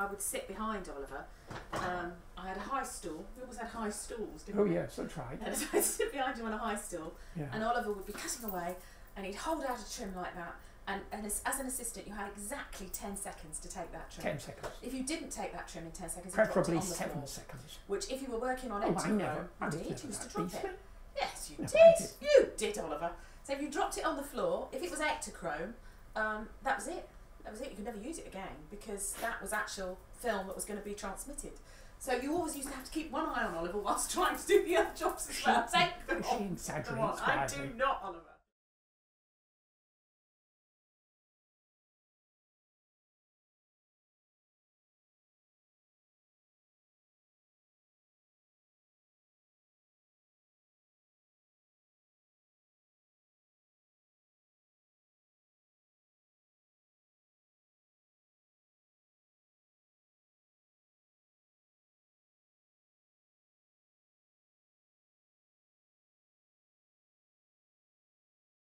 I would sit behind Oliver. Um, I had a high stool. We always had high stools, didn't Oh we? yes, that's right. And so I'd sit behind him on a high stool, Yeah. and Oliver would be cutting away, and he'd hold out a trim like that. And, and as, as an assistant, you had exactly 10 seconds to take that trim. Ten seconds. If you didn't take that trim in 10 seconds, Preferably on the seven floor. seconds. Which, if you were working on Oh, never. I you did, never you used to drop it. Yes, you No, did. Did. You did, Oliver. So if you dropped it on the floor, if it was Ektachrome, um, that was it. That was it. You could never use it again because that was actual film that was going to be transmitted. So you always used to have to keep one eye on Oliver whilst trying to do the other jobs as well. Take them She off. Come on, exaggerates I do not, Oliver.